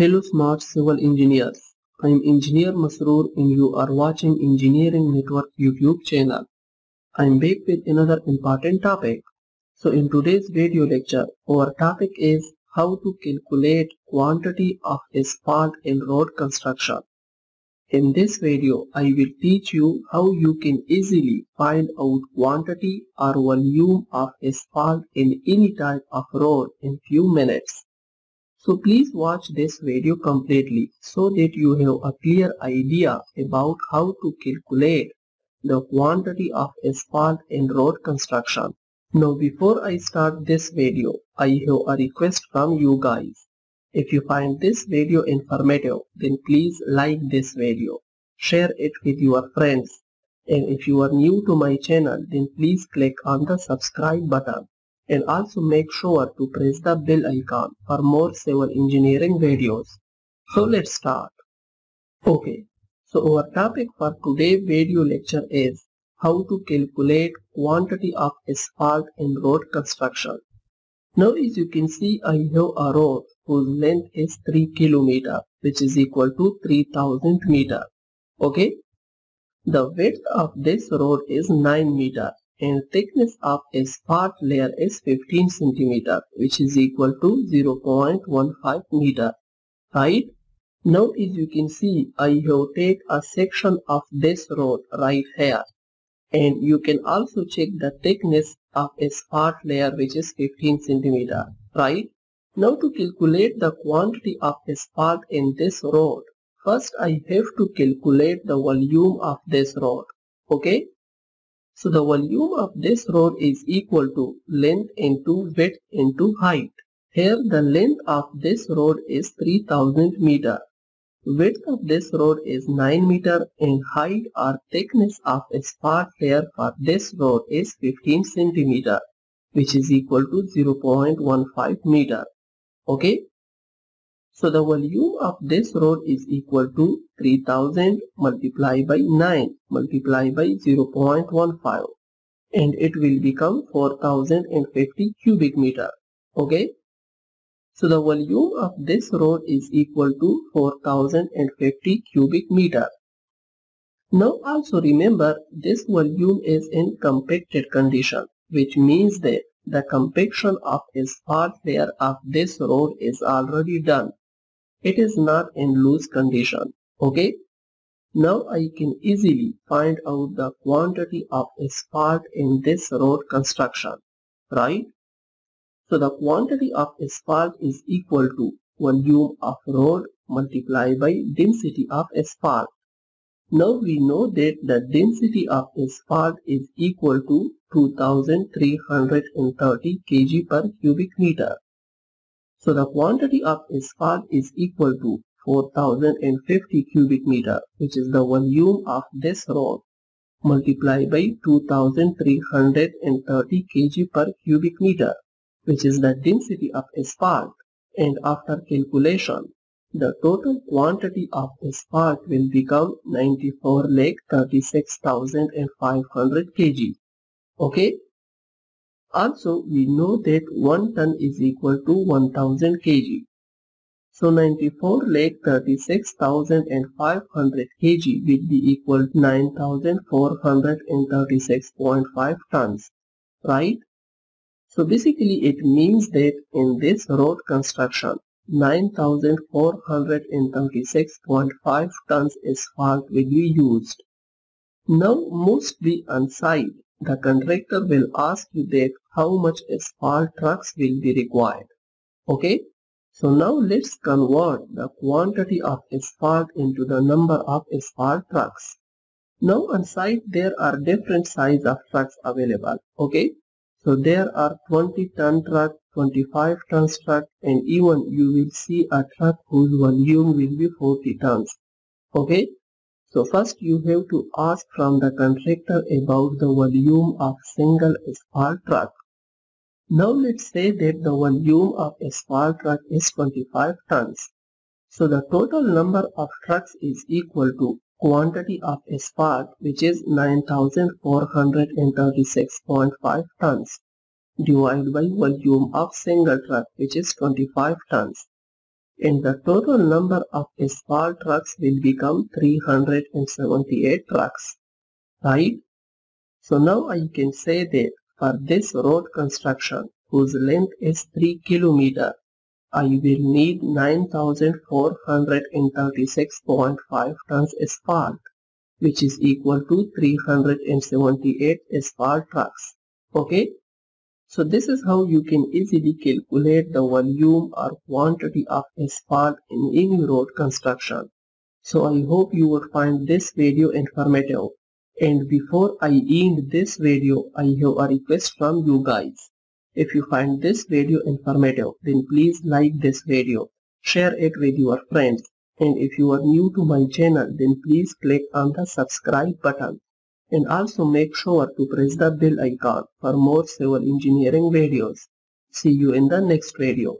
Hello smart civil engineers. I am engineer Masroor and you are watching Engineering Network YouTube channel. I am back with another important topic. So in today's video lecture, our topic is how to calculate quantity of asphalt in road construction. In this video, I will teach you how you can easily find out quantity or volume of asphalt in any type of road in few minutes. So please watch this video completely so that you have a clear idea about how to calculate the quantity of asphalt in road construction. Now before I start this video, I have a request from you guys. If you find this video informative, then please like this video, share it with your friends, and if you are new to my channel, then please click on the subscribe button and also make sure to press the bell icon for more civil engineering videos. So let's start. Okay, so our topic for today's video lecture is how to calculate quantity of asphalt in road construction. Now as you can see I have a road whose length is 3 km which is equal to 3000 meter. Okay. The width of this road is 9 meter and thickness of asphalt layer is 15 centimeter which is equal to 0.15 meter. Right. Now as you can see I have take a section of this road right here. And you can also check the thickness of asphalt layer which is 15 centimeter. Right? Now to calculate the quantity of asphalt in this road first i have to calculate the volume of this road. Okay so the volume of this road is equal to length into width into height here the length of this road is 3000 meter Width of this road is 9 meter and height or thickness of asphalt layer for this road is 15 centimeter which is equal to 0.15 meter. Okay. So the volume of this road is equal to 3000 multiplied by 9 multiplied by 0.15 and it will become 4050 cubic meter. Okay. So the volume of this road is equal to 4050 cubic meter. Now also remember this volume is in compacted condition which means that the compaction of asphalt layer of this road is already done. It is not in loose condition. Okay. Now I can easily find out the quantity of asphalt in this road construction. Right. So the quantity of asphalt is equal to volume of road multiplied by density of asphalt. Now we know that the density of asphalt is equal to 2330 kg per cubic meter. So the quantity of asphalt is equal to 4050 cubic meter which is the volume of this road multiplied by 2330 kg per cubic meter which is the density of asphalt and after calculation the total quantity of asphalt will become 94 lakh 36,500 kg. Okay. Also we know that 1 ton is equal to 1000 kg. So 94 lakh 36,500 kg will be equal to 9,436.5 tons. Right? So basically it means that in this road construction 9436.5 tons is asphalt will be used. Now mostly on site the contractor will ask you that how much asphalt trucks will be required. Okay. So now let's convert the quantity of asphalt into the number of asphalt trucks. Now on site there are different size of trucks available. Okay. So there are 20 ton truck, 25 tons truck and even you will see a truck whose volume will be 40 tons. Okay. So first you have to ask from the contractor about the volume of single asphalt truck. Now let's say that the volume of asphalt truck is 25 tons. So the total number of trucks is equal to quantity of asphalt which is 9436.5 tons divided by volume of single truck which is 25 tons. And the total number of asphalt trucks will become 378 trucks. Right? So now I can say that for this road construction whose length is 3 km, I will need 9436.5 tons asphalt which is equal to 378 asphalt trucks. Okay? So this is how you can easily calculate the volume or quantity of asphalt in any road construction. So I hope you would find this video informative. And before I end this video, I have a request from you guys. If you find this video informative, then please like this video, share it with your friends and if you are new to my channel, then please click on the subscribe button. And also make sure to press the bell icon for more civil engineering videos. See you in the next video.